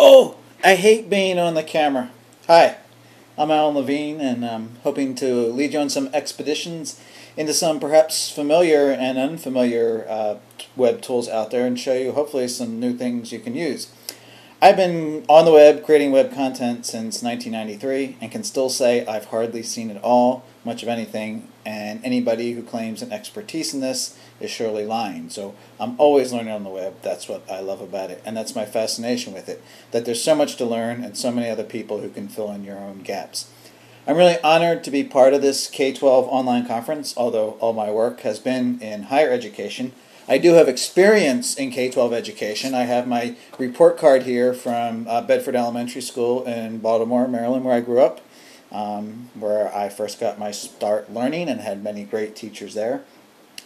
Oh, I hate being on the camera. Hi, I'm Alan Levine, and I'm hoping to lead you on some expeditions into some perhaps familiar and unfamiliar uh, web tools out there and show you hopefully some new things you can use. I've been on the web creating web content since 1993 and can still say I've hardly seen it all, much of anything, and anybody who claims an expertise in this is surely lying. So I'm always learning on the web. That's what I love about it, and that's my fascination with it, that there's so much to learn and so many other people who can fill in your own gaps. I'm really honored to be part of this K-12 online conference, although all my work has been in higher education. I do have experience in K-12 education. I have my report card here from uh, Bedford Elementary School in Baltimore, Maryland, where I grew up, um, where I first got my start learning and had many great teachers there.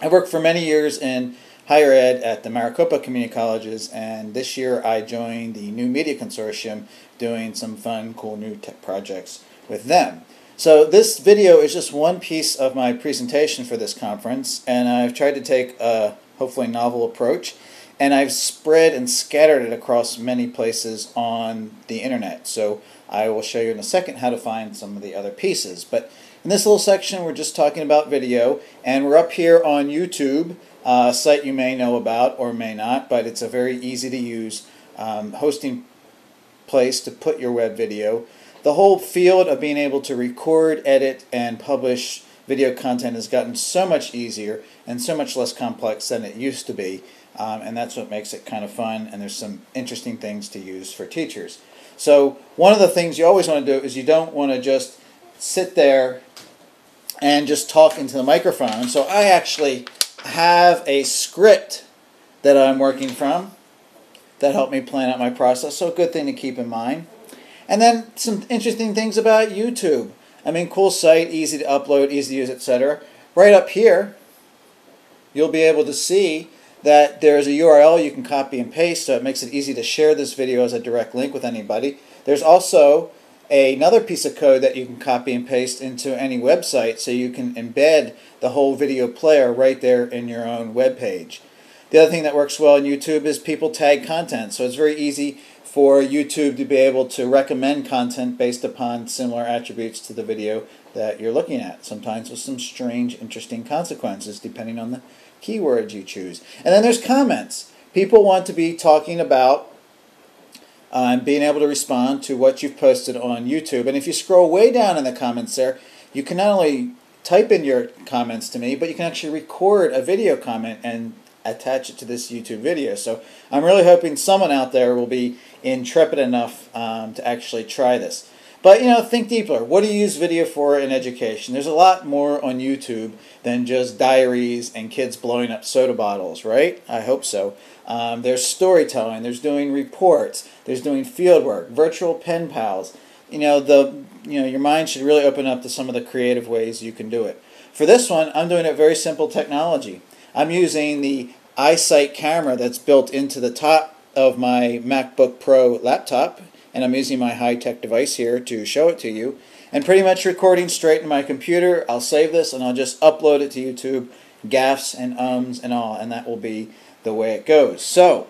I worked for many years in higher ed at the Maricopa Community Colleges, and this year I joined the New Media Consortium doing some fun, cool new tech projects with them. So this video is just one piece of my presentation for this conference, and I've tried to take a hopefully novel approach. And I've spread and scattered it across many places on the internet. So I will show you in a second how to find some of the other pieces. But in this little section, we're just talking about video, and we're up here on YouTube, a site you may know about or may not, but it's a very easy to use um, hosting place to put your web video. The whole field of being able to record, edit, and publish video content has gotten so much easier and so much less complex than it used to be. Um, and that's what makes it kind of fun, and there's some interesting things to use for teachers. So, one of the things you always want to do is you don't want to just sit there and just talk into the microphone. So, I actually have a script that I'm working from that helped me plan out my process. So, a good thing to keep in mind. And then some interesting things about YouTube. I mean, cool site, easy to upload, easy to use, etc. Right up here, you'll be able to see that there's a URL you can copy and paste, so it makes it easy to share this video as a direct link with anybody. There's also another piece of code that you can copy and paste into any website, so you can embed the whole video player right there in your own web page. The other thing that works well in YouTube is people tag content, so it's very easy for YouTube to be able to recommend content based upon similar attributes to the video that you're looking at, sometimes with some strange, interesting consequences depending on the keywords you choose. And then there's comments. People want to be talking about and being able to respond to what you've posted on YouTube. And if you scroll way down in the comments there, you can not only type in your comments to me, but you can actually record a video comment and attach it to this YouTube video. So I'm really hoping someone out there will be intrepid enough um, to actually try this. But you know, think deeper. What do you use video for in education? There's a lot more on YouTube than just diaries and kids blowing up soda bottles, right? I hope so. Um, there's storytelling. There's doing reports. There's doing field work. Virtual pen pals. You know, the you know your mind should really open up to some of the creative ways you can do it. For this one, I'm doing a very simple technology. I'm using the iSight camera that's built into the top of my MacBook Pro laptop, and I'm using my high-tech device here to show it to you, and pretty much recording straight in my computer. I'll save this and I'll just upload it to YouTube, gaffs and ums and all, and that will be the way it goes. So,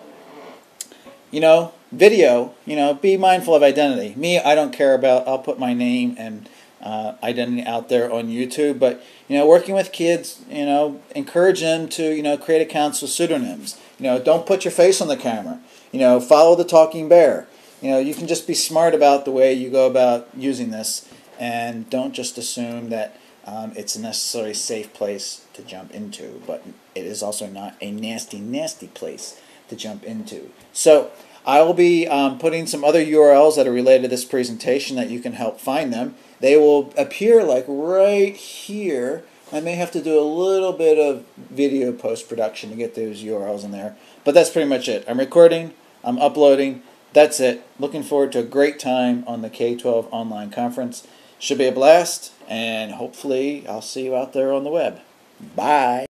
you know, video, you know, be mindful of identity. Me, I don't care about, I'll put my name and uh, identity out there on YouTube. But you know, working with kids, you know, encourage them to you know create accounts with pseudonyms. You know, don't put your face on the camera. You know, follow the talking bear. You know, you can just be smart about the way you go about using this, and don't just assume that um, it's a necessarily safe place to jump into. But it is also not a nasty, nasty place to jump into. So. I will be um, putting some other URLs that are related to this presentation that you can help find them. They will appear like right here. I may have to do a little bit of video post-production to get those URLs in there. But that's pretty much it. I'm recording. I'm uploading. That's it. Looking forward to a great time on the K-12 online conference. Should be a blast, and hopefully I'll see you out there on the web. Bye.